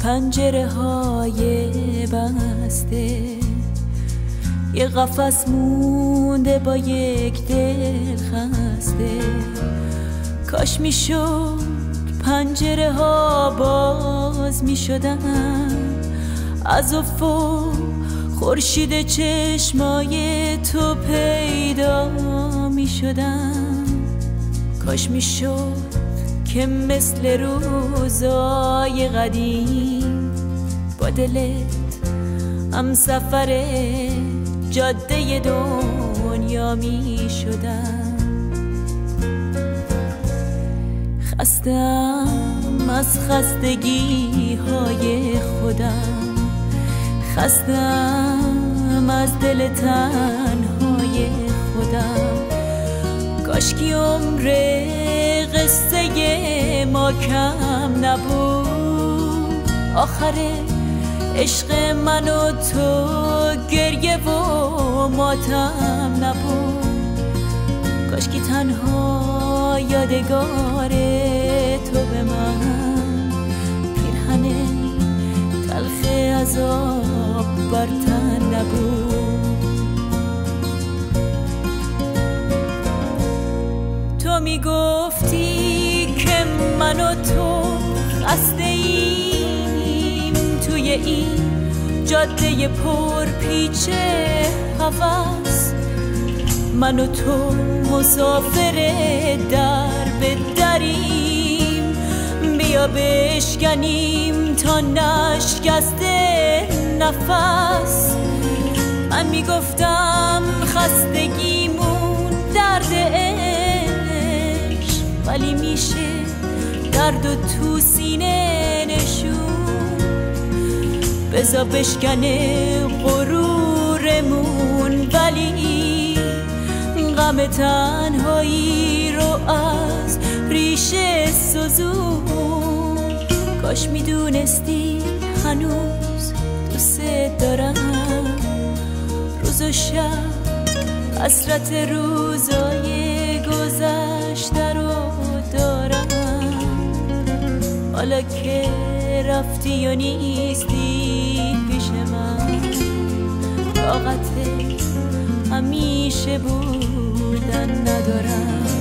پنجره های بسته. یه قفص مونده با یک دل خسته. کاش می‌شد پنجره ها باز می‌شدن. از افق خورشید چشمای تو پیدا می‌شدن. کاش می‌شد که مثل روزای قدیم با دلت هم سفر جاده دنیا می شدم. خستم از خستگی های خودم. خستم از دل تنهای خودم. کاشکی عمر قصه ما کم نبود. آخر عشق من و تو گریه و ماتم نبود. کاشکی تنها یادگار تو به من پیرهن تلخ عذاب برتن نبود. من و تو خسته ایم. توی این جاده پر پیچ هوس من و تو مسافر در به دریم. بیا بشکنیم تا نشکسته نفس. من می‌گفتم خستگیمون درد عشق ولی میشه درد و تو سینه نشون. بزا بشکنه غرورمون ولی غم تنهایی رو از ریشه سزون کاش می‌دونستی هنوز دوست دارم. روز و شب حسرت روزای گذشته رو حالا که رفتی و نیستی پیش من طاقت همیشه بودن ندارم.